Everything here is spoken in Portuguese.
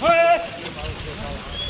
Hey!